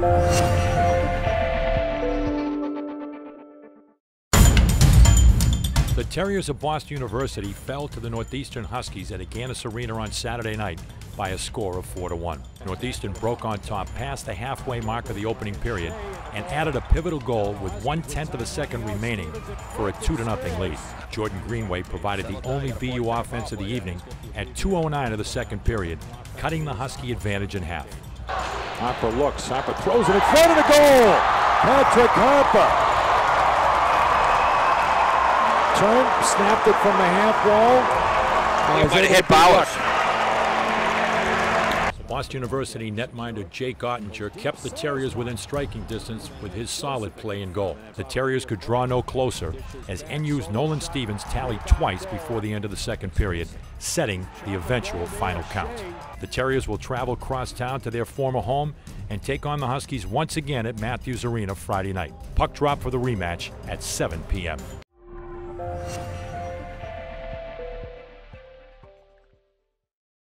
The Terriers of Boston University fell to the Northeastern Huskies at Agganis Arena on Saturday night by a score of 4 to 1. Northeastern broke on top past the halfway mark of the opening period and added a pivotal goal with one tenth of a second remaining for a 2 to nothing lead. Jordan Greenway provided the only BU offense of the evening at 2.09 of the second period, cutting the Husky advantage in half. Harper looks, Harper throws it in front of the goal. Patrick Harper. Turned, snapped it from the half wall. He might have hit. Bowers. Boston University netminder Jake Oettinger kept the Terriers within striking distance with his solid play and goal. The Terriers could draw no closer as NU's Nolan Stevens tallied twice before the end of the second period, setting the eventual final count. The Terriers will travel cross town to their former home and take on the Huskies once again at Matthews Arena Friday night. Puck drop for the rematch at 7 p.m.